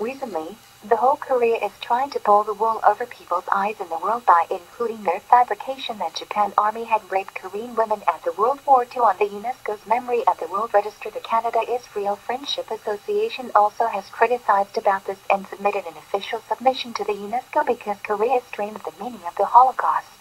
Recently, the whole Korea is trying to pull the wool over people's eyes in the world by including their fabrication that Japan Army had raped Korean women at the World War II on the UNESCO's memory at the World Register. The Canada-Israel Friendship Association also has criticized about this and submitted an official submission to the UNESCO because Korea strained the meaning of the Holocaust.